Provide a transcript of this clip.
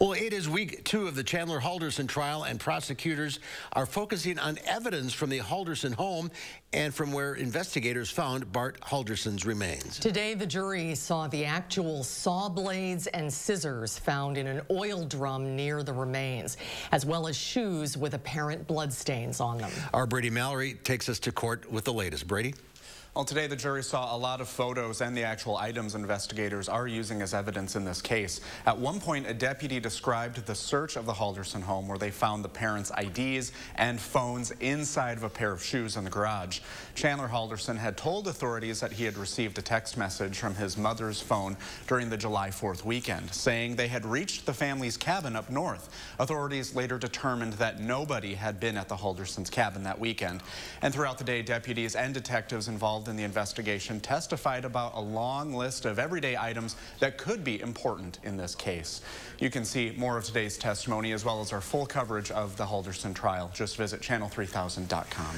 Well, it is week two of the Chandler Halderson trial, and prosecutors are focusing on evidence from the Halderson home and from where investigators found Bart Halderson's remains. Today, the jury saw the actual saw blades and scissors found in an oil drum near the remains, as well as shoes with apparent bloodstains on them. Our Brady Mallory takes us to court with the latest. Brady? Well, today the jury saw a lot of photos and the actual items investigators are using as evidence in this case. At one point, a deputy described the search of the Halderson home where they found the parents' IDs and phones inside of a pair of shoes in the garage. Chandler Halderson had told authorities that he had received a text message from his mother's phone during the July 4th weekend, saying they had reached the family's cabin up north. Authorities later determined that nobody had been at the Haldersons' cabin that weekend. And throughout the day, deputies and detectives involved in the investigation testified about a long list of everyday items that could be important in this case. You can see more of today's testimony as well as our full coverage of the Halderson trial. Just visit channel3000.com.